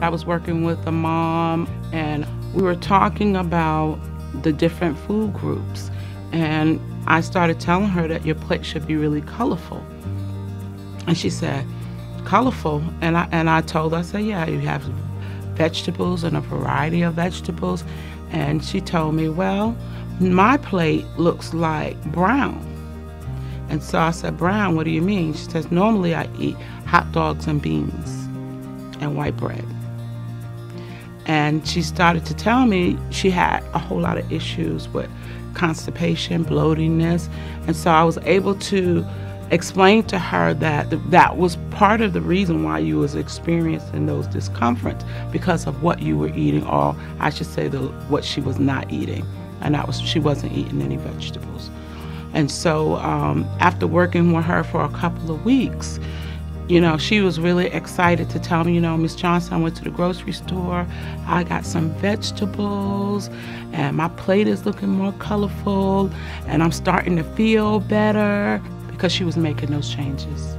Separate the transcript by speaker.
Speaker 1: I was working with a mom and we were talking about the different food groups. And I started telling her that your plate should be really colorful. And she said, colorful. And I, and I told her, I said, yeah, you have vegetables and a variety of vegetables. And she told me, well, my plate looks like brown. And so I said, brown, what do you mean? She says, normally I eat hot dogs and beans and white bread. And she started to tell me she had a whole lot of issues with constipation, bloatiness. And so I was able to explain to her that that was part of the reason why you was experiencing those discomforts because of what you were eating or I should say the what she was not eating and that was she wasn't eating any vegetables and so um, after working with her for a couple of weeks you know, she was really excited to tell me, you know, Miss Johnson, I went to the grocery store. I got some vegetables, and my plate is looking more colorful, and I'm starting to feel better because she was making those changes.